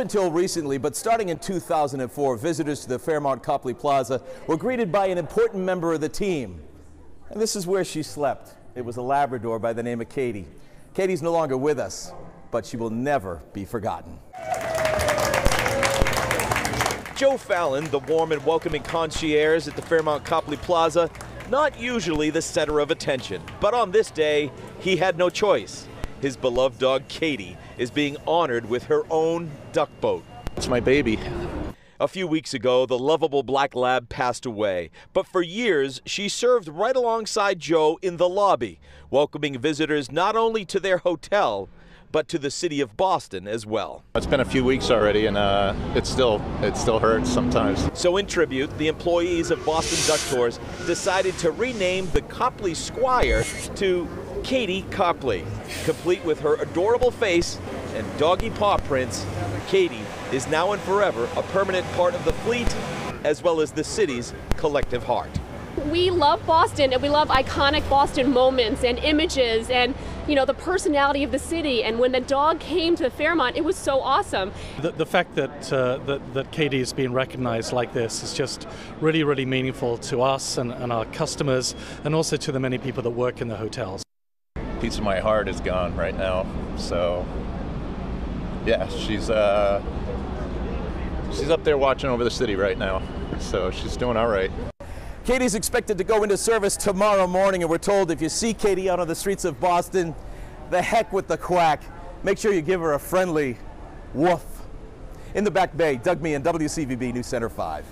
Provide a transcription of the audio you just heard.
until recently, but starting in 2004, visitors to the Fairmont Copley Plaza were greeted by an important member of the team. And this is where she slept. It was a Labrador by the name of Catie. Catie's no longer with us, but she will never be forgotten. Joe Fallon, the warm and welcoming concierge at the Fairmont Copley Plaza, not usually the center of attention, but on this day, he had no choice. His beloved dog Catie is being honored with her own duck boat. It's my baby. A few weeks ago, the lovable black lab passed away, but for years she served right alongside Joe in the lobby, welcoming visitors not only to their hotel, but to the city of Boston as well. It's been a few weeks already, and uh, it still it still hurts sometimes. So, in tribute, the employees of Boston Duck Tours decided to rename the Copley Squire to Catie Copley. Complete with her adorable face and doggy paw prints, Catie is now and forever a permanent part of the fleet as well as the city's collective heart we love Boston and we love iconic Boston moments and images and you know the personality of the city and when the dog came to the Fairmont it was so awesome. The, the fact that, uh, that that Catie is being recognized like this is just really really meaningful to us and, and our customers and also to the many people that work in the hotels. Piece of my heart is gone right now so yeah she's uh, she's up there watching over the city right now so she's doing all right. Catie's expected to go into service tomorrow morning, and we're told if you see Catie out on the streets of Boston, the heck with the quack. Make sure you give her a friendly woof. In the Back Bay, Doug Meehan WCVB News Center 5.